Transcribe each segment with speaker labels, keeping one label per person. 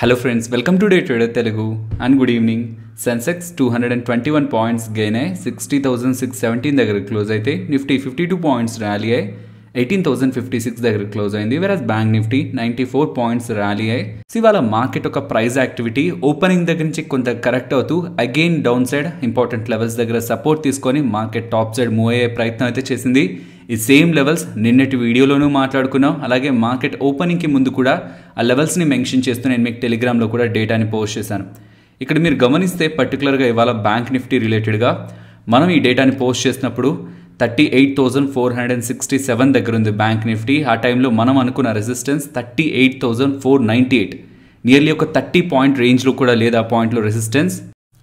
Speaker 1: Hello friends welcome to day trader Telugu and good evening Sensex two hundred and twenty one points gain అయ్యి sixty thousand six seventeen దగ్గర close అయితే Nifty fifty two points rally అయ్యి eighteen thousand fifty six దగ్గర close అయింది whereas bank Nifty ninety four points rally అయ్యి so ఇవాళ market ఒక price activity opening దగ్గర నుంచి కొంత కరెక్ట్ అవుతూ again down side important levels దగ్గర సపోర్ట్ తీసుకొని మార్కెట్ టాప్ సైడ్ మూవ్ అయ్యే ప్రయత్నం అయితే చేసింది. ఈ సేమ్ లెవెల్స్ నిన్నటి వీడియోలోనూ మాట్లాడుకున్నాం. అలాగే మార్కెట్ ఓపెనింగ్కి ముందు కూడా ఆ లెవెల్స్ని మెన్షన్ చేస్తూ నేను మీకు టెలిగ్రామ్లో కూడా డేటాని పోస్ట్ చేశాను. ఇక్కడ మీరు గమనిస్తే పర్టికులర్గా ఇవాళ బ్యాంక్ నిఫ్టీ రిలేటెడ్గా మనం ఈ డేటాని పోస్ట్ చేసినప్పుడు thirty eight thousand four hundred and sixty seven దగ్గర ఉంది బ్యాంక్ నిఫ్టీ ఆ టైంలో మనం అనుకున్న resistance thirty eight thousand four ninety eight nearly ఒక థర్టీ పాయింట్ రేంజ్లో కూడా లేదు ఆ పాయింట్లో రెసిస్టెన్స్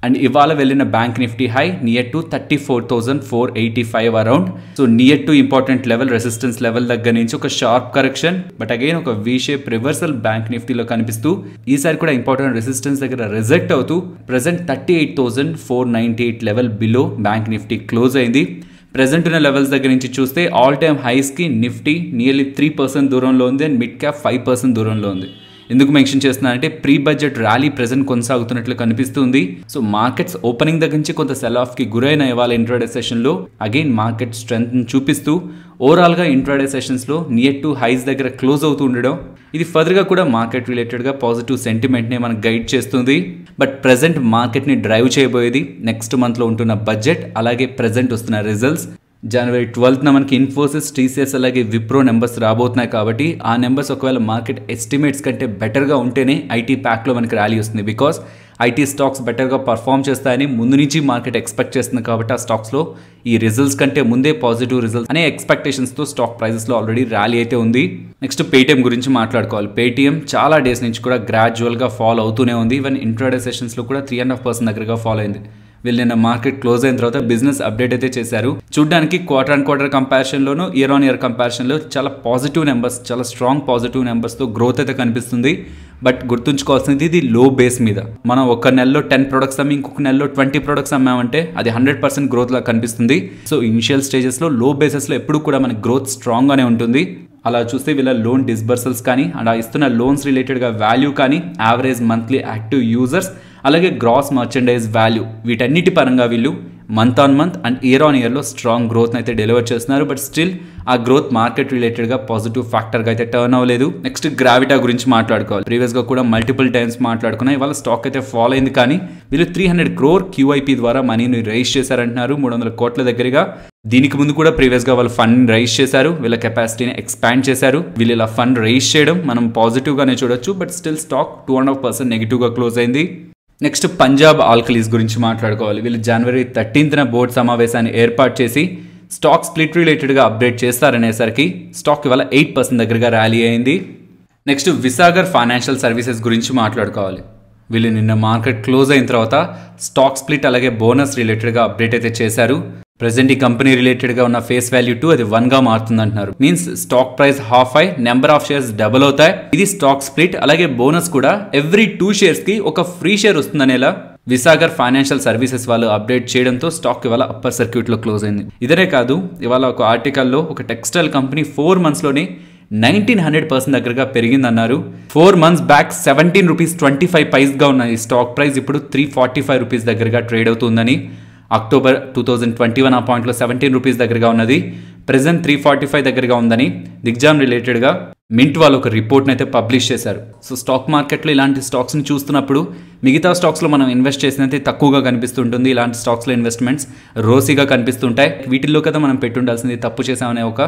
Speaker 1: అండ్ ఇవాళ వెళ్ళిన bank Nifty high near to thirty four thousand four eighty five around so near to important level resistance level దగ్గర నుంచి ఒక షార్ప్ కరెక్షన్ బట్ అగైన్ ఒక వీ షేప్ రివర్సల్ బ్యాంక్ నిఫ్టీలో కనిపిస్తూ ఈసారి కూడా ఇంపార్టెంట్ రెసిస్టెన్స్ దగ్గర రిజెక్ట్ అవుతూ present thirty eight thousand four ninety eight level below bank Nifty close అయింది. ప్రజెంట్ ఉన్న లెవెల్స్ దగ్గర నుంచి చూస్తే ఆల్ టైమ్ హైస్కి నిఫ్టీ నియర్లీ త్రీ పర్సెంట్ దూరంలో ఉంది and mid cap five percent దూరంలో ఉంది. ఎందుకు మెన్షన్ చేస్తున్నానంటే ప్రీ బడ్జెట్ ర్యాలీ ప్రెజెంట్ కొనసాగుతున్నట్లు కనిపిస్తుంది. సో మార్కెట్స్ ఓపెనింగ్ దగ్గర నుంచి కొంత సెల్ ఆఫ్కి గురైన ఇవాళ ఇంట్రాడే సెషన్లో అగైన్ మార్కెట్ స్ట్రెంత్ చూపిస్తూ ఓవరాల్గా ఇంట్రాడే సెషన్స్లో నియర్ టు హైస్ దగ్గర క్లోజ్ అవుతూ ఉండడం. ఇది ఫర్దర్గా కూడా మార్కెట్ రిలేటెడ్గా పాజిటివ్ సెంటిమెంట్ని మనకు గైడ్ చేస్తుంది. బట్ ప్రజెంట్ మార్కెట్ని డ్రైవ్ చేయబోయేది నెక్స్ట్ మంత్లో ఉంటున్న బడ్జెట్ అలాగే ప్రజెంట్ వస్తున్న రిజల్ట్స్ జనవరి ట్వెల్త్న మనకి ఇన్ఫోసిస్ టీసీఎస్ అలాగే విప్రో నెంబర్స్ రాబోతున్నాయి కాబట్టి ఆ నెంబర్స్ ఒకవేళ మార్కెట్ ఎస్టిమేట్స్ కంటే బెటర్గా ఉంటేనే ఐటీ ప్యాక్లో మనకి ర్యాలీ వస్తుంది. బికాస్ ఐటీ స్టాక్స్ బెటర్గా పర్ఫామ్ చేస్తాయని ముందు నుంచి మార్కెట్ ఎక్స్పెక్ట్ చేస్తుంది కాబట్టి ఆ స్టాక్స్లో ఈ రిజల్ట్స్ కంటే ముందే పాజిటివ్ రిజల్ట్స్ అనే ఎక్స్పెక్టేషన్స్తో స్టాక్ ప్రైజెస్లో ఆల్రెడీ ర్యాలీ అయితే ఉంది. నెక్స్ట్ పేటీఎం గురించి మాట్లాడుకోవాలి. పేటీఎం చాలా డేస్ నుంచి కూడా గ్రాడ్యువల్గా ఫాలో అవుతూనే ఉంది. ఈవెన్ ఇంట్రాడే సెషన్స్లో కూడా త్రీ అండ్ హాఫ్ పర్సెంట్ దగ్గరగా ఫాలో అయింది. వీళ్ళు నిన్న మార్కెట్ క్లోజ్ అయిన తర్వాత బిజినెస్ అప్డేట్ అయితే చేశారు. చూడడానికి క్వార్టర్ అండ్ క్వార్టర్ కంపారిజన్లోను ఇయర్ ఆన్ ఇయర్ కంపారిజన్లో చాలా పాజిటివ్ నెంబర్స్ చాలా స్ట్రాంగ్ పాజిటివ్ నెంబర్స్తో గ్రోత్ అయితే కనిపిస్తుంది. బట్ గుర్తుంచుకోవాల్సింది ఇది లో బేస్ మీద. మనం ఒక నెలలో టెన్ ప్రొడక్ట్స్ అమ్మి ఇంకొక నెలలో ట్వంటీ ప్రొడక్ట్స్ అమ్మామంటే అది హండ్రెడ్ పర్సెంట్ గ్రోత్ లా కనిపిస్తుంది. సో ఇనిషియల్ స్టేజెస్లో లో బేసెస్లో ఎప్పుడు కూడా మనకి గ్రోత్ స్ట్రాంగ్గానే ఉంటుంది. అలా చూస్తే వీళ్ళ లోన్ డిస్బర్సల్స్ కానీ అలా ఇస్తున్న లోన్స్ రిలేటెడ్గా వాల్యూ కానీ యావరేజ్ మంత్లీ యాక్టివ్ యూజర్స్ అలాగే గ్రాస్ మర్చెండైజ్ వాల్యూ వీటన్నిటి పరంగా వీళ్ళు month on month and year on ఇయర్లో స్ట్రాంగ్ గ్రోత్ని అయితే డెలివర్ చేస్తున్నారు. బట్ స్టిల్ ఆ గ్రోత్ మార్కెట్ రిలేటెడ్గా పాజిటివ్ ఫ్యాక్టర్గా అయితే టర్న్ అవ్వలేదు. నెక్స్ట్ గ్రావిటా గురించి మాట్లాడుకోవాలి. ప్రీవియస్గా కూడా మల్టిపుల్ టైమ్స్ మాట్లాడుకున్నా ఇవాళ స్టాక్ అయితే ఫాలో అయింది కానీ వీళ్ళు త్రీ హండ్రెడ్ క్రోర్ క్యూఐపీ ద్వారా మనీని రైజ్ చేశారంటున్నారు. మూడు వందల కోట్ల దగ్గరగా. దీనికి ముందు కూడా ప్రీవియస్గా వాళ్ళు ఫండ్ రైజ్ చేశారు. వీళ్ళ కెపాసిటీని ఎక్స్పాండ్ చేశారు. వీళ్ళు ఇలా ఫండ్ రైజ్ చేయడం మనం పాజిటివ్గానే చూడొచ్చు. But still stock two and half percent నెగిటివ్గా క్లోజ్ అయింది. నెక్స్ట్ పంజాబ్ ఆల్కలీస్ గురించి మాట్లాడుకోవాలి. వీళ్ళు జనవరి థర్టీన్త్న బోర్డు సమావేశాన్ని ఏర్పాటు చేసి స్టాక్ స్ప్లిట్ రిలేటెడ్గా అప్డేట్ చేస్తారనేసరికి స్టాక్ ఇవాళ ఎయిట్ పర్సెంట్ దగ్గరగా ర్యాలీ అయింది. నెక్స్ట్ విసాగర్ ఫైనాన్షియల్ సర్వీసెస్ గురించి మాట్లాడుకోవాలి. వీళ్ళు నిన్న మార్కెట్ క్లోజ్ అయిన తర్వాత స్టాక్ స్ప్లిట్ అలాగే బోనస్ రిలేటెడ్గా అప్డేట్ అయితే చేశారు. ప్రజెంట్ ఈ కంపెనీ రిలేటెడ్గా ఉన్న ఫేస్ వాల్యూ టూ అది వన్గా మారుతుంది అంటున్నారు మీన్స్ స్టాక్ ప్రైస్ హాఫ్ అయి నెంబర్ ఆఫ్ షేర్స్ డబుల్ అవుతాయి. ఇది స్టాక్ స్ప్లిట్ అలాగే బోనస్ కూడా ఎవ్రీ టూ షేర్స్కి ఒక ఫ్రీ షేర్ వస్తుందనేలా విసాగర్ ఫైనాన్షియల్ సర్వీసెస్ వాళ్ళు అప్డేట్ చేయడంతో స్టాక్ ఇవాళ అప్పర్ సర్క్యూట్లో క్లోజ్ అయింది. ఇదనే కాదు ఇవాళ ఒక ఆర్టికల్లో ఒక టెక్స్టైల్ కంపెనీ ఫోర్ మంత్స్లోనే నైన్టీన్ హండ్రెడ్ పర్సెంట్ దగ్గరగా పెరిగిందన్నారు. Four months back seventeen rupees twenty five పైస్గా ఉన్న ఈ స్టాక్ ప్రైస్ ఇప్పుడు త్రీ ఫార్టీ ఫైవ్ రూపీస్ దగ్గరగా ట్రేడ్ అవుతుందని October two thousand twenty one ఆ పాయింట్లో సెవెంటీన్ రూపీస్ దగ్గరగా ఉన్నది. ప్రెసెంట్ త్రీ ఫార్టీ ఫైవ్ దగ్గరగా ఉందని దిగ్జామ్ రిలేటెడ్గా మింట్ వాళ్ళు ఒక రిపోర్ట్ని అయితే పబ్లిష్ చేశారు. సో స్టాక్ మార్కెట్లో ఇలాంటి స్టాక్స్ని చూస్తున్నప్పుడు మిగతా స్టాక్స్లో మనం ఇన్వెస్ట్ చేసినైతే తక్కువగా కనిపిస్తుంటుంది. ఇలాంటి స్టాక్స్లో ఇన్వెస్ట్మెంట్స్ రోసీగా కనిపిస్తుంటాయి. వీటిల్లో కదా మనం పెట్టుండాల్సింది తప్పు చేసామనే ఒక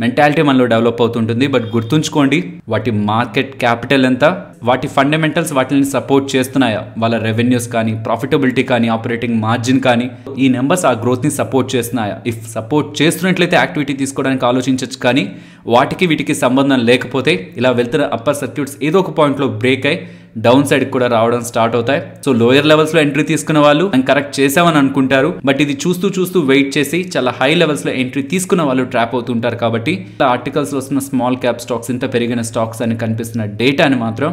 Speaker 1: మెంటాలిటీ మనలో డెవలప్ అవుతుంటుంది. బట్ గుర్తుంచుకోండి వాటి మార్కెట్ క్యాపిటల్ ఎంత? వాటి ఫండమెంటల్స్ వాటిని సపోర్ట్ చేస్తున్నాయా? వాళ్ళ రెవెన్యూస్ కానీ ప్రాఫిటబిలిటీ కానీ ఆపరేటింగ్ మార్జిన్ కానీ ఈ నెంబర్స్ ఆ గ్రోత్ని సపోర్ట్ చేస్తున్నాయా? ఇఫ్ సపోర్ట్ చేస్తున్నట్లయితే యాక్టివిటీ తీసుకోవడానికి ఆలోచించవచ్చు కానీ వాటికి వీటికి సంబంధం లేకపోతే ఇలా వెళ్తున్న అప్పర్ సర్క్యూట్స్ ఏదో ఒక పాయింట్లో బ్రేక్ అయి డౌన్ సైడ్ కూడా రావడం స్టార్ట్ అవుతాయి. సో లోయర్ లెవెల్స్లో ఎంట్రీ తీసుకున్న వాళ్ళు కరెక్ట్ చేసామని అనుకుంటారు. బట్ ఇది చూస్తూ చూస్తూ వెయిట్ చేసి చాలా హై లెవెల్స్లో ఎంట్రీ తీసుకున్న వాళ్ళు ట్రాప్ అవుతుంటారు కాబట్టి ఆర్టికల్స్ వస్తున్న స్మాల్ క్యాప్ స్టాక్స్ ఇంత పెరిగిన స్టాక్స్ అని కనిపిస్తున్న డేటాని మాత్రం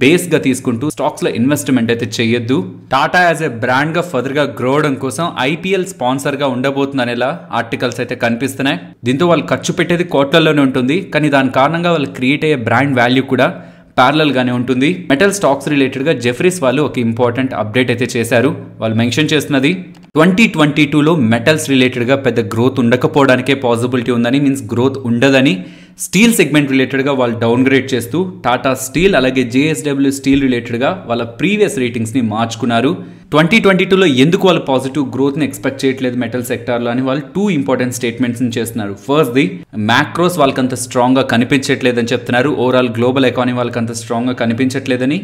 Speaker 1: బేస్గా తీసుకుంటూ స్టాక్స్లో ఇన్వెస్ట్మెంట్ అయితే చేయొద్దు. టాటా యాజ్ ఎ బ్రాండ్గా ఫర్దర్గా గ్రో అవడం కోసం ఐపీఎల్ స్పాన్సర్గా ఉండబోతుందనేలా ఆర్టికల్స్ అయితే కనిపిస్తున్నాయి. దీంతో వాళ్ళు ఖర్చు పెట్టేది కోట్లలోనే ఉంటుంది. కానీ దాని కారణంగా వాళ్ళు క్రియేట్ అయ్యే బ్రాండ్ వాల్యూ కూడా గానే ఉంటుంది. మెటల్ స్టాక్స్ రిలేటెడ్గా జెఫ్రీస్ వాళ్ళు ఒక ఇంపార్టెంట్ అప్డేట్ అయితే చేశారు. వాళ్ళు మెన్షన్ చేస్తున్నది. ట్వంటీ ట్వంటీ టూలో మెటల్స్ రిలేటెడ్గా పెద్ద గ్రోత్ ఉండకపోవడానికే పాసిబిలిటీ ఉందని మీన్స్ గ్రోత్ ఉండదని స్టీల్ సెగ్మెంట్ రిలేటెడ్గా వాళ్ళు డౌన్గ్రేడ్ చేస్తూ టాటా స్టీల్ అలాగే జేఎస్డబ్ల్యూ స్టీల్ రిలేటెడ్గా వాళ్ళ ప్రీవియస్ రేటింగ్స్ని మార్చుకున్నారు. ట్వంటీ ట్వంటీ టూలో ఎందుకు వాళ్ళు పాజిటివ్ గ్రోత్ని ఎక్స్పెక్ట్ చేయట్లేదు మెటల్ సెక్టార్లో అని వాళ్ళు టూ ఇంపార్టెంట్ స్టేట్మెంట్స్ని చేస్తున్నారు. ఫస్ట్ ది మ్యాక్రోస్ వాళ్ళకి అంత స్ట్రాంగ్గా కనిపించట్లేదని చెప్తున్నారు. ఓవరాల్ గ్లోబల్ ఎకానమీ వాళ్ళకి అంత స్ట్రాంగ్గా కనిపించట్లేదని.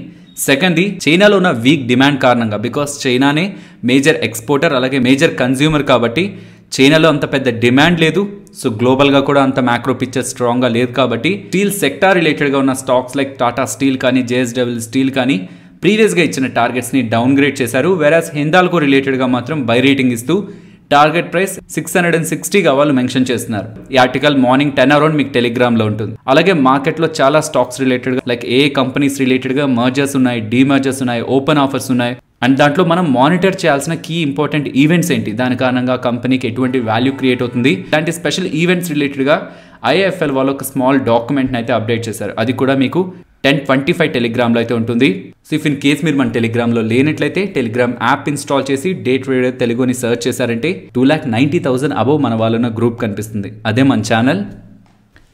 Speaker 1: సెకండ్ది చైనాలో ఉన్న వీక్ డిమాండ్ కారణంగా బికాస్ చైనానే మేజర్ ఎక్స్పోర్టర్ అలాగే మేజర్ కన్జ్యూమర్ కాబట్టి చైనాలో అంత పెద్ద డిమాండ్ లేదు. సో గ్లోబల్గా కూడా అంత మ్యాక్రో పిక్చర్ స్ట్రాంగ్గా లేదు కాబట్టి స్టీల్ సెక్టార్ రిలేటెడ్గా ఉన్న స్టాక్స్ లైక్ టాటా స్టీల్ కానీ జేఎస్డబ్ల్యూ స్టీల్ కానీ ప్రీవియస్గా ఇచ్చిన టార్గెట్స్ని డౌన్గ్రేడ్ చేశారు. వెరాస్ హిందాల్కో రిలేటెడ్గా మాత్రం బై రేటింగ్ ఇస్తూ target price six hundred and సిక్స్టీగా వాళ్ళు మెన్షన్ చేస్తున్నారు. ఈ ఆర్టికల్ మార్నింగ్ టెన్ అరౌండ్ మీకు టెలిగ్రామ్లో ఉంటుంది. అలాగే మార్కెట్లో చాలా స్టాక్స్ రిలేటెడ్గా లైక్ ఏ కంపెనీస్ రిలేటెడ్గా మర్జర్స్ ఉన్నాయి డీమర్జర్స్ ఉన్నాయి ఓపెన్ ఆఫర్స్ ఉన్నాయి. అండ్ దాంట్లో మనం మానిటర్ చేయాల్సిన కీ ఇంపార్టెంట్ ఈవెంట్స్ ఏంటి? దాని కారణంగా కంపెనీకి ఎటువంటి వాల్యూ క్రియేట్ అవుతుంది? ఇలాంటి స్పెషల్ ఈవెంట్స్ రిలేటెడ్గా ఐఎఫ్ఎల్ వాళ్ళు ఒక స్మాల్ డాక్యుమెంట్ని అయితే అప్డేట్ చేశారు. అది కూడా మీకు టెన్ ట్వంటీ ఫైవ్ టెలిగ్రామ్లో అయితే ఉంటుంది. సో ఇఫ్ ఇన్ కేస్ మీరు మన టెలిగ్రామ్లో లేనట్లయితే టెలిగ్రామ్ యాప్ ఇన్స్టాల్ చేసి డే ట్రేడర్ తెలుగుని సర్చ్ చేశారంటే two lakh ninety thousand above మన వాళ్ళున్న గ్రూప్ కనిపిస్తుంది. అదే మన ఛానల్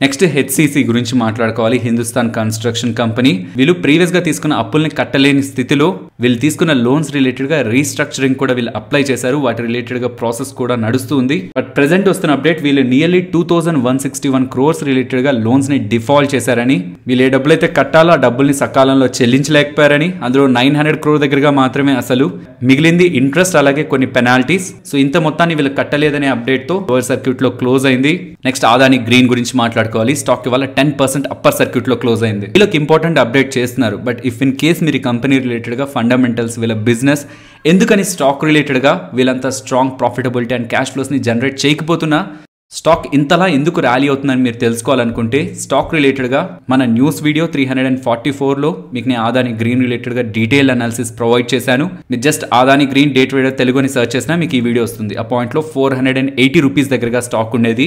Speaker 1: నెక్స్ట్ హెచ్సిసి గురించి మాట్లాడుకోవాలి. Hindustan construction company. వీళ్ళు ప్రీవియస్గా తీసుకున్న అప్పుల్ని కట్టలేని స్థితిలో వీళ్ళు తీసుకున్న లోన్స్ రిలేటెడ్గా రీస్ట్రక్చరింగ్ కూడా వీళ్ళు అప్లై చేశారు. వాటి రిలేటెడ్గా ప్రాసెస్ కూడా నడుస్తూ ఉంది. బట్ ప్రెసెంట్ వస్తున్న అప్డేట్ వీళ్ళు nearly two thousand one sixty one crores రిలేటెడ్గా లోన్స్ని డిఫాల్ట్ చేశారని. వీళ్ళు ఏ డబ్బులు అయితే కట్టాలో ఆ డబ్బుల్ని సకాలంలో చెల్లించలేకపోయారని. అందులో నైన్ హండ్రెడ్ క్రోర్ దగ్గరగా మాత్రమే అసలు. మిగిలింది ఇంట్రెస్ట్ అలాగే కొన్ని పెనాల్టీస్. సో ఇంత మొత్తాన్ని వీళ్ళు కట్టలేదనే అప్డేట్తో లోవర్ సర్క్యూట్లో క్లోజ్ అయింది. నెక్స్ట్ ఆదాని గ్రీన్ గురించి మాట్లాడుకోవాలి. స్టాక్ ఇవాళ టెన్ పర్సెంట్ అప్పర్ సర్క్యూట్లో క్లోజ్ అయింది. వీళ్ళకి ఇంపార్టెంట్ అప్డేట్ చేస్తున్నారు. బట్ ఇఫ్ ఇన్ కేస్ మీరు కంపెనీ రిలేటెడ్గా ఫండమెంటల్స్ వీళ్ళ బిజినెస్ ఎందుకని స్టాక్ రిలేటెడ్గా వీళ్ళంతా స్ట్రాంగ్ ప్రాఫిటబిలిటీ అండ్ క్యాష్ ఫ్లోస్ని జనరేట్ చేయకపోతున్నా స్టాక్ ఇంతలా ఎందుకు ర్యాలీ అవుతుందని మీరు తెలుసుకోవాలనుకుంటే స్టాక్ రిలేటెడ్గా మన news video three hundred and forty ఫోర్లో మీకు నేను ఆదాని గ్రీన్ రిలేటెడ్గా డీటెయిల్ అనాలిసిస్ ప్రొవైడ్ చేశాను. మీరు just Adani Green day trader తెలుగుని సర్చ్ చేసినా మీకు ఈ వీడియో వస్తుంది. ఆ పాయింట్లో four hundred and eighty rupees దగ్గరగా స్టాక్ ఉండేది.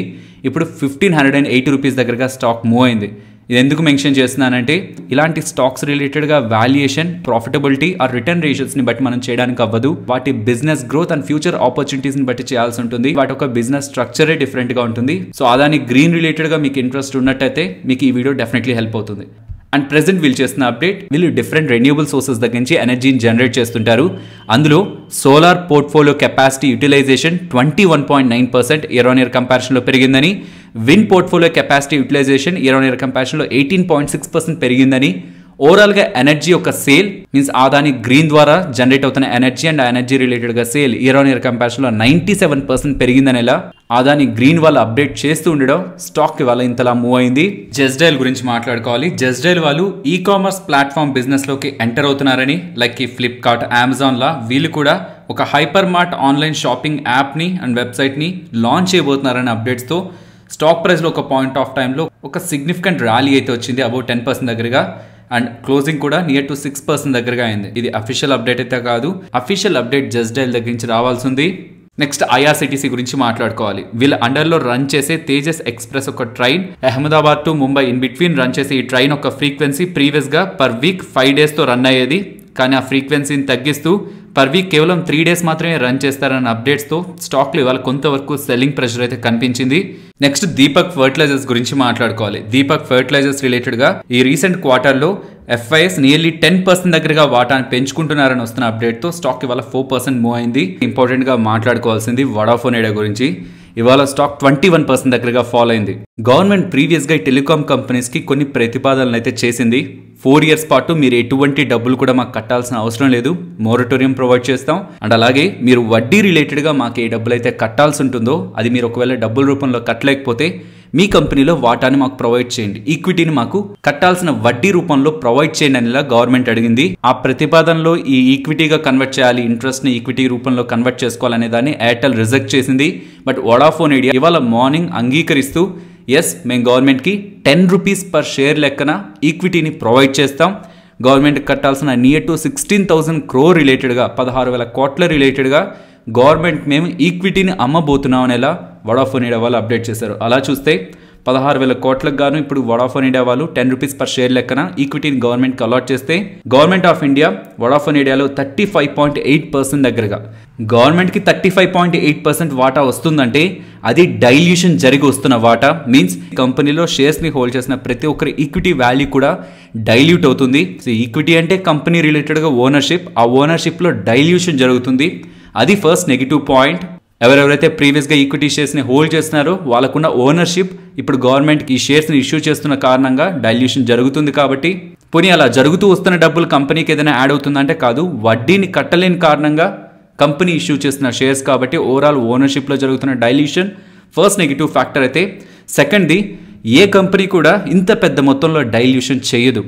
Speaker 1: ఇప్పుడు fifteen hundred and eighty rupees దగ్గరగా స్టాక్ మూవ్ అయింది. ఇది ఎందుకు మెన్షన్ చేస్తున్నానంటే ఇలాంటి స్టాక్స్ రిలేటెడ్గా వాల్యుయేషన్ ప్రాఫిటబిలిటీ ఆ రిటర్న్ రేషియోస్ని బట్టి మనం చేయడానికి అవ్వదు. వాటి బిజినెస్ గ్రోత్ అండ్ ఫ్యూచర్ ఆపర్చునిటీస్ని బట్టి చేయాల్సి ఉంటుంది. వాటి యొక్క బిజినెస్ స్ట్రక్చరే డిఫరెంట్గా ఉంటుంది. సో అదాని గ్రీన్ రిలేటెడ్గా మీకు ఇంట్రెస్ట్ ఉన్నట్టయితే మీకు ఈ వీడియో డెఫినెట్లీ హెల్ప్ అవుతుంది. అండ్ ప్రెసెంట్ వీళ్ళు చేస్తున్న అప్డేట్ వీళ్ళు డిఫరెంట్ రెన్యూబుల్ సోర్సెస్ దగ్గర నుంచి ఎనర్జీని జనరేట్ చేస్తుంటారు. అందులో solar portfolio capacity utilization twenty one point nine percent year on year కంపారిజన్లో పెరిగిందని wind portfolio capacity utilization year on year కంపారిజన్లో eighteen point six percent పెరిగిందని. ఓవరాల్గా ఎనర్జీ యొక్క సేల్ మీన్స్ ఆదాని గ్రీన్ ద్వారా జనరేట్ అవుతున్న ఎనర్జీ అండ్ ఎనర్జీ రిలేటెడ్గా sale year on year కంపారిజన్లో ninety seven percent పెరిగిందని ఎలా ఆదాని గ్రీన్ వాళ్ళు అప్డేట్ చేస్తూ ఉండడం స్టాక్ ఇవాళ ఇంతలా మూవ్ అయింది. జెస్డైల్ గురించి మాట్లాడుకోవాలి. జెస్డైల్ వాళ్ళు ఈ కామర్స్ ప్లాట్ఫామ్ బిజినెస్లోకి ఎంటర్ అవుతున్నారని లైక్ ఈ ఫ్లిప్కార్ట్ అమెజాన్లా వీళ్ళు కూడా ఒక హైపర్ మార్ట్ ఆన్లైన్ షాపింగ్ యాప్ని అండ్ వెబ్సైట్ని లాంచ్ చేయబోతున్నారని అప్డేట్స్తో స్టాక్ ప్రైస్లో ఒక పాయింట్ ఆఫ్ టైంలో ఒక సిగ్నిఫికెంట్ ర్యాలీ అయితే వచ్చింది అబౌట్ టెన్ పర్సెంట్ దగ్గరగా. అండ్ క్లోజింగ్ కూడా నియర్ టు సిక్స్ పర్సెంట్ దగ్గరగా అయింది. ఇది అఫీషియల్ అప్డేట్ అయితే కాదు. అఫీషియల్ అప్డేట్ జస్ట్ డైల్ దగ్గర నుంచి రావాల్సి ఉంది. నెక్స్ట్ ఐఆర్సిటీసీ గురించి మాట్లాడుకోవాలి. వీళ్ళ అండర్లో రన్ చేసే తేజస్ ఎక్స్ప్రెస్ ఒక train. Ahmedabad to Mumbai in between run చేసే ఈ ట్రైన్ ఒక ఫ్రీక్వెన్సీ ప్రీవియస్గా పర్ వీక్ ఫైవ్ డేస్తో రన్ అయ్యేది. కానీ ఆ ఫ్రీక్వెన్సీని తగ్గిస్తూ పర్ వీక్ కేవలం త్రీ డేస్ మాత్రమే రన్ చేస్తారన్న అప్డేట్స్తో స్టాక్లు ఇవాళ కొంతవరకు సెల్లింగ్ ప్రెషర్ అయితే కనిపించింది. నెక్స్ట్ దీపక్ ఫర్టిలైజర్స్ గురించి మాట్లాడుకోవాలి. దీపక్ ఫర్టిలైజర్స్ రిలేటెడ్గా ఈ రీసెంట్ క్వార్టర్లో ఎఫ్ఐఎస్ నియర్లీ టెన్ పర్సెంట్ దగ్గరగా వాటాను పెంచుకుంటున్నారని వస్తున్న అప్డేట్తో స్టాక్ ఇవాళ ఫోర్ పర్సెంట్ మూవ్ అయింది. ఇంపార్టెంట్గా మాట్లాడుకోవాల్సింది వడాఫోన్ ఐడియా గురించి. ఇవాళ స్టాక్ ట్వంటీ వన్ పర్సెంట్ దగ్గరగా ఫాలో అయింది. గవర్నమెంట్ ప్రీవియస్గా ఈ టెలికాం కంపెనీస్కి కొన్ని ప్రతిపాదనలు అయితే చేసింది. ఫోర్ ఇయర్స్ పాటు మీరు ఎటువంటి డబ్బులు కూడా మాకు కట్టాల్సిన అవసరం లేదు. మోరటోరియం ప్రొవైడ్ చేస్తాం. అండ్ అలాగే మీరు వడ్డీ రిలేటెడ్గా మాకు ఏ డబ్బులు అయితే కట్టాల్సి ఉంటుందో అది మీరు ఒకవేళ డబ్బుల రూపంలో కట్టలేకపోతే మీ కంపెనీలో వాటాని మాకు ప్రొవైడ్ చేయండి. ఈక్విటీని మాకు కట్టాల్సిన వడ్డీ రూపంలో ప్రొవైడ్ చేయండి అనేలా గవర్నమెంట్ అడిగింది. ఆ ప్రతిపాదనలో ఈ ఈక్విటీగా కన్వర్ట్ చేయాలి ఇంట్రెస్ట్ని ఈక్విటీ రూపంలో కన్వర్ట్ చేసుకోవాలనే దాన్ని ఎయిర్టెల్ రిజెక్ట్ చేసింది. బట్ వడాఫోన్ ఐడియా ఇవాళ మార్నింగ్ అంగీకరిస్తూ ఎస్ మేము గవర్నమెంట్కి టెన్ రూపీస్ పర్ షేర్ లెక్కన ఈక్విటీని ప్రొవైడ్ చేస్తాం. గవర్నమెంట్ కట్టాల్సిన near to sixteen thousand crore రిలేటెడ్గా పదహారు వేల కోట్ల రిలేటెడ్గా గవర్నమెంట్ మేము ఈక్విటీని అమ్మబోతున్నాం ఎలా వడాఫోన్ ఇండియా వాళ్ళు అప్డేట్ చేశారు. అలా చూస్తే పదహారు వేల కోట్లకు గాను ఇప్పుడు వడాఫోన్ ఇండియా వాళ్ళు టెన్ రూపీస్ పర్ షేర్ లెక్కన ఈక్విటీని గవర్నమెంట్కి అలాట్ చేస్తే గవర్నమెంట్ ఆఫ్ ఇండియా వడాఫోన్ ఇండియాలో thirty five point eight percent దగ్గరగా. గవర్నమెంట్కి thirty five point eight percent వాటా వస్తుందంటే అది డైల్యూషన్ జరిగి వస్తున్న వాటా. మీన్స్ కంపెనీలో షేర్స్ని హోల్డ్ చేసిన ప్రతి ఒక్కరి ఈక్విటీ వాల్యూ కూడా డైల్యూట్ అవుతుంది. సో ఈక్విటీ అంటే కంపెనీ రిలేటెడ్గా ఓనర్షిప్ ఆ ఓనర్షిప్లో డైల్యూషన్ జరుగుతుంది. అది ఫస్ట్ నెగిటివ్ పాయింట్ ఎవరెవరైతే ప్రీవియస్గా ఈక్విటీ షేర్స్ని హోల్డ్ చేస్తున్నారో వాళ్ళకున్న ఓనర్షిప్ ఇప్పుడు గవర్నమెంట్కి ఈ షేర్స్ని ఇష్యూ చేస్తున్న కారణంగా డైల్యూషన్ జరుగుతుంది కాబట్టి. పోనీ అలా జరుగుతూ వస్తున్న డబ్బులు కంపెనీకి ఏదైనా యాడ్ అవుతుందంటే కాదు వడ్డీని కట్టలేని కారణంగా కంపెనీ ఇష్యూ చేస్తున్న షేర్స్ కాబట్టి ఓవరాల్ ఓనర్షిప్లో జరుగుతున్న డైల్యూషన్ ఫస్ట్ నెగిటివ్ ఫ్యాక్టర్ అయితే సెకండ్ది ఏ కంపెనీ కూడా ఇంత పెద్ద మొత్తంలో డైల్యూషన్ చేయదు.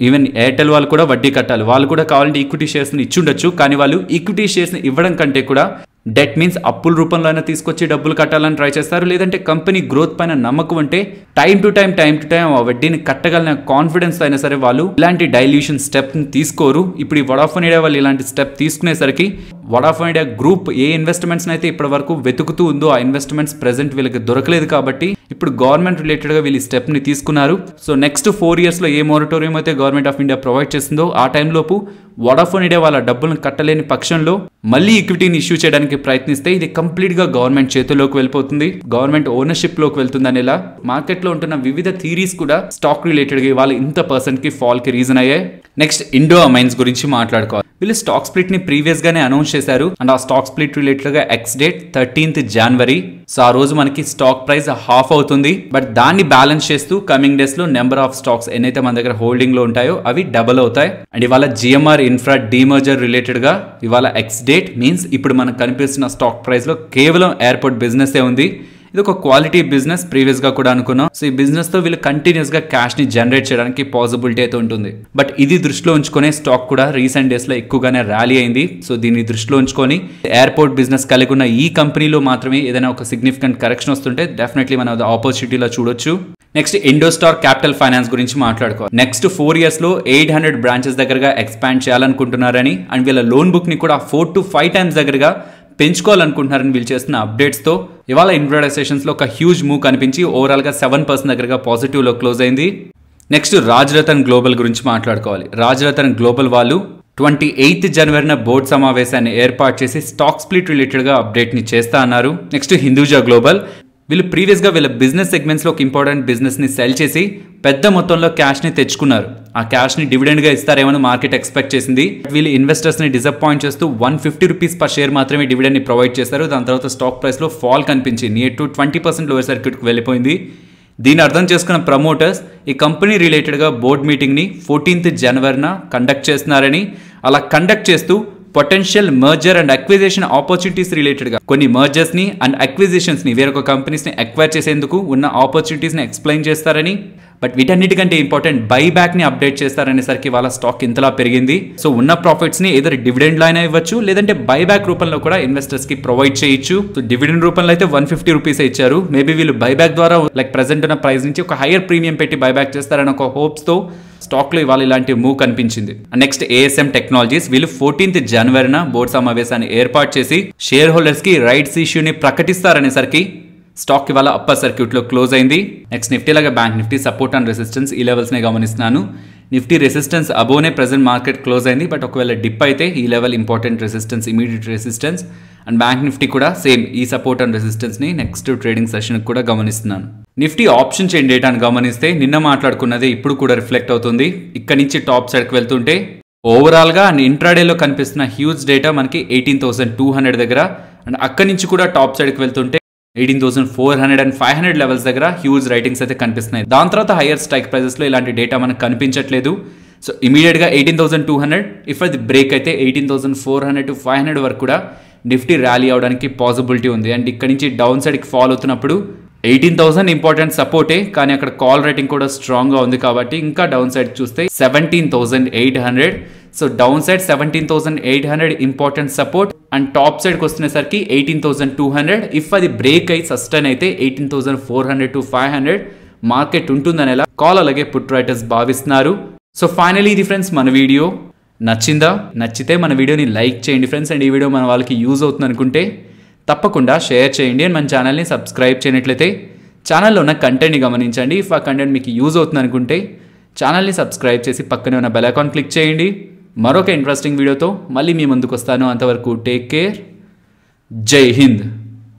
Speaker 1: ఈవెన్ ఎయిర్టెల్ వాళ్ళు కూడా వడ్డీ కట్టాలి. వాళ్ళు కూడా కావాలంటే ఈక్విటీ షేర్స్ని ఇచ్చుండొచ్చు. కానీ వాళ్ళు ఈక్విటీ షేర్స్ని ఇవ్వడం కంటే కూడా డెట్ మీన్స్ అప్పుల రూపంలో అయినా తీసుకొచ్చి డబ్బులు కట్టాలని ట్రై చేస్తారు. లేదంటే కంపెనీ గ్రోత్ పైన నమ్మకం ఉంటే time to time time to time ఆ వడ్డీని కట్టగలిగిన కాన్ఫిడెన్స్ అయినా సరే వాళ్ళు ఇలాంటి డైల్యూషన్ స్టెప్ని తీసుకోరు. ఇప్పుడు ఈ వడాఫోన్ ఇండియా వాళ్ళు ఇలాంటి స్టెప్ తీసుకునేసరికి వడాఫోన్ ఇండియా గ్రూప్ ఏ ఇన్వెస్ట్మెంట్స్ అయితే ఇప్పటి వరకు వెతుకుతూ ఉందో ఆ ఇన్వెస్ట్మెంట్స్ ప్రెసెంట్ వీళ్ళకి దొరకలేదు కాబట్టి ఇప్పుడు గవర్నమెంట్ రిలేటెడ్గా వీళ్ళు ఈ స్టెప్ని తీసుకున్నారు. సో నెక్స్ట్ ఫోర్ ఇయర్స్లో ఏ మోరటోరియం అయితే గవర్నమెంట్ ఆఫ్ ఇండియా ప్రొవైడ్ చేస్తుందో ఆ టైంలోపు వడాఫోన్ ఇండియా వాళ్ళ డబ్బులను కట్టలేని పక్షంలో మళ్ళీ ఈక్విటీని ఇష్యూ చేయడానికి ప్రయత్నిస్తే ఇది కంప్లీట్గా గవర్నమెంట్ చేతుల్లోకి వెళ్ళిపోతుంది. గవర్నమెంట్ ఓనర్షిప్లోకి వెళ్తుంది అనేలా మార్కెట్లో ఉంటున్న వివిధ థీరీస్ కూడా స్టాక్ రిలేటెడ్గా ఇవాళ ఇంత పర్సెంట్కి ఫాల్కి రీజన్ అయ్యాయి. నెక్స్ట్ ఇండో అమైన్స్ గురించి మాట్లాడుకోవాలి. వీళ్ళు స్టాక్ స్ప్లిట్ని ప్రీవియస్ గానే అనౌన్స్ చేశారు. అండ్ ఆ స్టాక్ స్ప్లిట్ రిలేటెడ్గా ex date thirteenth January so ఆ రోజు మనకి స్టాక్ ప్రైస్ హాఫ్ అవుతుంది. బట్ దాన్ని బ్యాలెన్స్ చేస్తూ కమింగ్ డేస్లో నెంబర్ ఆఫ్ స్టాక్స్ ఎన్నైతే మన దగ్గర హోల్డింగ్లో ఉంటాయో అవి డబుల్ అవుతాయి. అండ్ ఇవాళ జిఎంఆర్ ఇన్ఫ్రా డీమర్జర్ రిలేటెడ్గా ఇవాళ ఎక్స్ డేట్ మీన్స్ ఇప్పుడు మనకు కనిపిస్తున్న స్టాక్ ప్రైస్లో కేవలం ఎయిర్పోర్ట్ బిజినెస్ ఉంది. ఇది ఒక క్వాలిటీ బిజినెస్ ప్రీవియస్గా కూడా అనుకున్నాం. సో ఈ బిజినెస్తో వీళ్ళు కంటిన్యూస్గా క్యాష్ని జనరేట్ చేయడానికి పాసిబిలిటీ అయితే ఉంటుంది. బట్ ఇది దృష్టిలో ఉంచుకునే స్టాక్ కూడా రీసెంట్ డేస్లో ఎక్కువగానే ర్యాలీ అయింది. సో దీన్ని దృష్టిలో ఉంచుకొని ఎయిర్పోర్ట్ బిజినెస్ కలిగి ఉన్న ఈ కంపెనీలో మాత్రమే ఏదైనా ఒక సిగ్నిఫికెంట్ కరెక్షన్ వస్తుంటే డెఫినెట్లీ మనం ఆపర్చునిటీలో చూడొచ్చు. నెక్స్ట్ ఇండోస్టార్ క్యాపిటల్ ఫైనాన్స్ గురించి మాట్లాడుకోవాలి నెక్స్ట్ ఫోర్ ఇయర్స్లో ఎయిట్ హండ్రెడ్ బ్రాంచెస్ దగ్గరగా ఎక్స్పాండ్ చేయాలనుకుంటున్నారని అండ్ వీళ్ళ లోన్ బుక్ని కూడా ఫోర్ టు ఫైవ్ టైమ్స్ దగ్గరగా పెంచుకోవాలనుకుంటున్నారని వీళ్ళు చేస్తున్న అప్డేట్స్తో ఇవాళ ఇన్వెస్టేషన్స్లో ఒక హ్యూజ్ మూవ్ కనిపించి ఓవరాల్గా సెవెన్ పర్సెంట్ దగ్గరగా పాజిటివ్లో క్లోజ్ అయింది. నెక్స్ట్ రాజరతన్ గ్లోబల్ గురించి మాట్లాడుకోవాలి. రాజరతన్ గ్లోబల్ వాళ్ళు ట్వంటీ ఎయిత్ జనవరిన బోర్డు సమావేశాన్ని ఏర్పాటు చేసి స్టాక్ స్ప్లిట్ రిలేటెడ్గా అప్డేట్ని చేస్తా అన్నారు. నెక్స్ట్ హిందూజా గ్లోబల్ వీళ్ళు ప్రీవియస్గా వీళ్ళ బిజినెస్ సెగ్మెంట్స్లో ఒక ఇంపార్టెంట్ బిజినెస్ని సెల్ చేసి పెద్ద మొత్తంలో క్యాష్ని తెచ్చుకున్నారు. ఆ క్యాష్ని డివిడెండ్గా ఇస్తారేమని మార్కెట్ ఎక్స్పెక్ట్ చేసింది. వీళ్ళు ఇన్వెస్టర్స్ని డిసప్పాయింట్ చేస్తూ one fifty rupees per share మాత్రమే డివిడెండ్ని ప్రొవైడ్ చేశారు. దాని తర్వాత స్టాక్ ప్రైస్లో ఫాల్ కనిపించింది. Near to twenty percent lower సర్క్యూట్కి వెళ్ళిపోయింది. దీన్ని అర్థం చేసుకున్న ప్రమోటర్స్ ఈ కంపెనీ రిలేటెడ్గా బోర్డ్ మీటింగ్ని ఫోర్టీన్త్ జనవరిన కండక్ట్ చేస్తున్నారని అలా కండక్ట్ చేస్తూ potential merger and acquisition opportunities రిలేటెడ్గా కొన్ని మర్జర్స్ని అండ్ అక్విజిషన్స్ని వేరొక కంపెనీస్ని అక్వైర్ చేసేందుకు ఉన్న ఆపర్చునిటీస్ని ఎక్స్ప్లెయిన్ చేస్తారని బట్ వీటన్నిటికంటే ఇంపార్టెంట్ బైబ్యాక్ని అప్డేట్ చేస్తారనేసరికి వాళ్ళ స్టాక్ ఇంతలా పెరిగింది. సో ఉన్న ప్రాఫిట్స్ని డివిడెండ్ లైన్ ఇవ్వచ్చు లేదంటే బై బ్యాక్ రూపంలో కూడా ఇన్వెస్టర్స్కి ప్రొవైడ్ చేయొచ్చు. సో డివిడెండ్ రూపంలో అయితే వన్ ఫిఫ్టీ రూపీస్ ఇచ్చారు. మేబీ వీళ్ళు బైబ్యాక్ ద్వారా లైక్ ప్రెసెంట్ ఉన్న ప్రైస్ నుంచి ఒక హైయర్ ప్రీమియం పెట్టి బైబ్యాక్ చేస్తారని ఒక హోప్స్తో స్టాక్లో ఇవాళ ఇలాంటి మూవ్ కనిపించింది. నెక్స్ట్ ఏఎస్ఎం టెక్నాలజీస్ వీళ్ళు ఫోర్టీన్త్ జనవరిన బోర్డు సమావేశాన్ని ఏర్పాటు చేసి షేర్ హోల్డర్స్కి రైట్స్ ఇష్యూని ప్రకటిస్తారనేసరికి స్టాక్ ఇవాళ అప్పర్ సర్క్యూట్లో క్లోజ్ అయింది. నెక్స్ట్ నిఫ్టీ లాగా bank Nifty support and resistance ఈ లెవెల్స్నే గమనిస్తున్నాను. నిఫ్టీ రెసిస్టెన్స్ అబోనే ప్రజెంట్ మార్కెట్ క్లోజ్ అయింది. బట్ ఒకవేళ డిప్ అయితే ఈ level important resistance immediate resistance and bank Nifty కూడా సేమ్ ఈ సపోర్ట్ అండ్ రెసిస్టెన్స్ని నెక్స్ట్ ట్రేడింగ్ సెషన్ కూడా గమనిస్తున్నాను. నిఫ్టీ ఆప్షన్ చైన్ డేటాను గమనిస్తే నిన్న మాట్లాడుకున్నదే ఇప్పుడు కూడా రిఫ్లెక్ట్ అవుతుంది. ఇక్కడ నుంచి టాప్ సైడ్కి వెళ్తుంటే ఓవరాల్గా అండ్ ఇంట్రాడేలో కనిపిస్తున్న హ్యూజ్ డేటా మనకి ఎయిటీన్ థౌసండ్ టూ హండ్రెడ్ దగ్గర అండ్ అక్కడి నుంచి కూడా టాప్ సైడ్కి వెళ్తుంటే eighteen thousand four hundred and five hundred levels దగ్గర హ్యూజ్ రైటింగ్స్ అయితే కనిపిస్తున్నాయి. దాని తర్వాత హైయర్ స్ట్రైక్ ప్రైజెస్లో ఇలాంటి డేటా మనకు కనిపించట్లేదు. సో ఇమీడియట్గా eighteen thousand two hundred if అది బ్రేక్ అయితే eighteen thousand four hundred to five hundred వరకు కూడా నిఫ్టీ ర్యాలీ అవడానికి పాసిబిలిటీ ఉంది. అండ్ ఇక్కడ నుంచి డౌన్ సైడ్కి ఫాల్ అవుతున్నప్పుడు ఎయిటీన్ థౌసండ్ ఇంపార్టెంట్ సపోర్టే కానీ అక్కడ కాల్ రేటింగ్ కూడా స్ట్రాంగ్గా ఉంది కాబట్టి ఇంకా డౌన్ సైడ్ చూస్తే seventeen thousand eight hundred. So down side seventeen thousand eight hundred important support and top సైడ్కి వస్తున్నసరికి eighteen thousand two hundred. If అది బ్రేక్ అయి సస్టైన్ అయితే eighteen thousand four hundred to five hundred market ఉంటుందనేలా call అలాగే put writers భావిస్తున్నారు. So finally ఇది friends మన video. నచ్చిందా? నచ్చితే మన వీడియోని లైక్ చేయండి ఫ్రెండ్స్. అండ్ ఈ వీడియో మన వాళ్ళకి యూజ్ అవుతుంది అనుకుంటే తప్పకుండా షేర్ చేయండి. అండ్ మన ఛానల్ని సబ్స్క్రైబ్ చేయనట్లయితే ఛానల్లో ఉన్న కంటెంట్ని గమనించండి. ఇఫ్ ఆ కంటెంట్ మీకు యూజ్ అవుతుంది అనుకుంటే ఛానల్ని సబ్స్క్రైబ్ చేసి పక్కనే ఉన్న బెల్ ఐకాన్ క్లిక్ చేయండి. మరొక ఇంట్రెస్టింగ్ వీడియోతో మళ్ళీ మీ ముందుకు వస్తాను అంతవరకు టేక్ కేర్ జై హింద్.